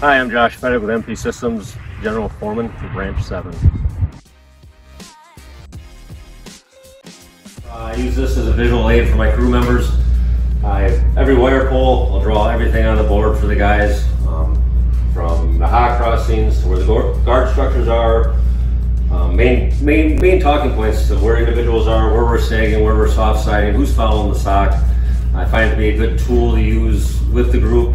Hi, I'm Josh Fettig with MP Systems, General Foreman for Branch 7. Uh, I use this as a visual aid for my crew members. I, every wire pull, I'll draw everything on the board for the guys, um, from the hot crossings to where the guard structures are, um, main, main, main talking points to where individuals are, where we're sagging, where we're soft siding, who's following the stock. I find it to be a good tool to use with the group,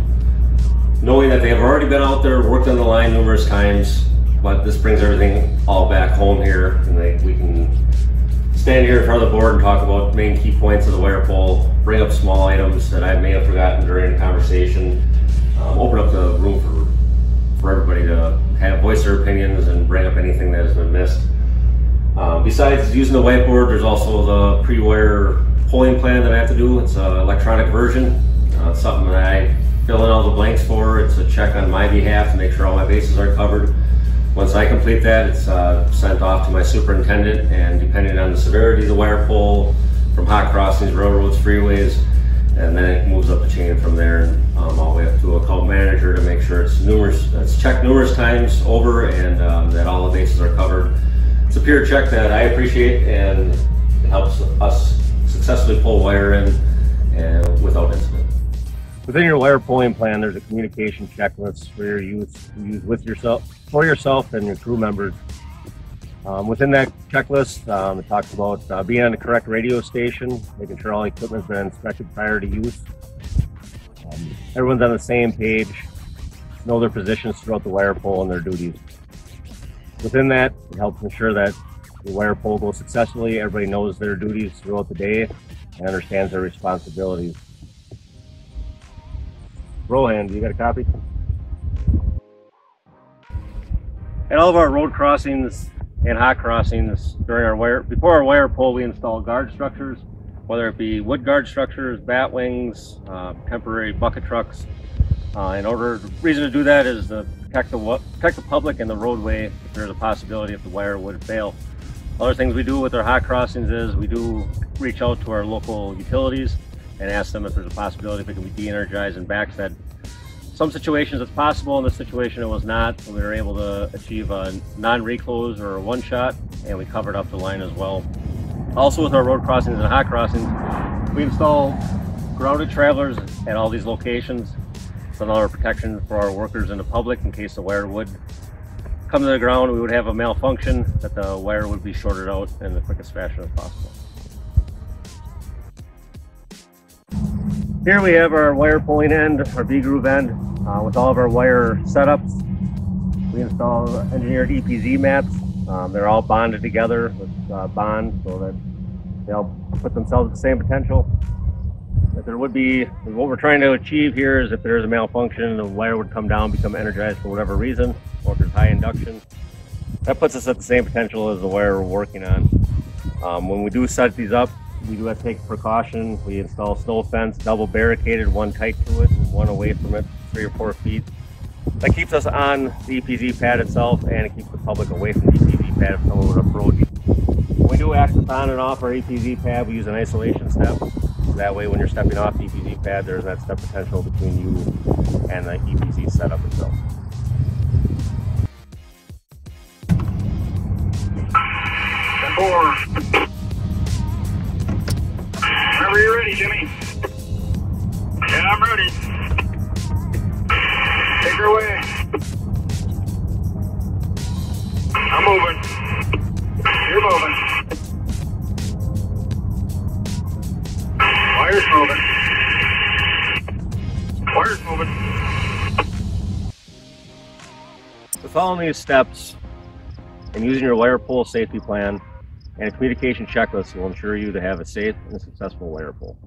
knowing that they have already been out there, worked on the line numerous times, but this brings everything all back home here, and they, we can stand here in front of the board and talk about main key points of the wire pull, bring up small items that I may have forgotten during the conversation, um, open up the room for, for everybody to have voice their opinions and bring up anything that has been missed. Um, besides using the whiteboard, there's also the pre-wire pulling plan that I have to do. It's an electronic version. Uh, it's something that I fill in all the blanks for. It's a check on my behalf to make sure all my bases are covered. Once I complete that, it's uh, sent off to my superintendent, and depending on the severity of the wire pull, from hot crossings, railroads, freeways, and then it moves up the chain from there and um, all the way up to a account manager to make sure it's numerous, it's checked numerous times over and um, that all the bases are covered. It's a peer check that I appreciate and it helps us successfully pull wire in and. Within your wire pulling plan, there's a communication checklist for your use, use with yourself, for yourself and your crew members. Um, within that checklist, um, it talks about uh, being on the correct radio station, making sure all equipment's been inspected prior to use. Um, everyone's on the same page, know their positions throughout the wire pull and their duties. Within that, it helps ensure that the wire pull goes successfully, everybody knows their duties throughout the day and understands their responsibilities. Rohan, do you got a copy? At all of our road crossings and hot crossings during our wire, before our wire pull, we install guard structures, whether it be wood guard structures, bat wings, uh, temporary bucket trucks. Uh, in order, the reason to do that is to protect the, protect the public and the roadway if there's a possibility if the wire would fail. Other things we do with our hot crossings is we do reach out to our local utilities and ask them if there's a possibility if it can be de-energized and backfed. Some situations it's possible, in this situation it was not. We were able to achieve a non-reclose or a one-shot and we covered up the line as well. Also with our road crossings and hot crossings, we install grounded travelers at all these locations. It's another protection for our workers and the public in case the wire would come to the ground, we would have a malfunction that the wire would be shorted out in the quickest fashion as possible. Here we have our wire pulling end, our V-groove end, uh, with all of our wire setups. We install engineered EPZ mats. Um, they're all bonded together with uh, bond so that they all put themselves at the same potential. If there would be, what we're trying to achieve here is if there's a malfunction, the wire would come down, become energized for whatever reason, or if there's high induction. That puts us at the same potential as the wire we're working on. Um, when we do set these up, we do have to take precaution. We install snow fence, double barricaded, one tight to it one away from it, three or four feet. That keeps us on the EPZ pad itself and it keeps the public away from the EPZ pad if someone would approach. When we do access on and off our EPZ pad, we use an isolation step. That way when you're stepping off the EPZ pad, there's that step potential between you and the EPZ setup itself. Jimmy. Yeah, I'm ready. Take her away. I'm moving. You're moving. Wire's moving. Wire's moving. So following these steps and using your wire pull safety plan and a communication checklist will ensure you to have a safe and successful wire pull.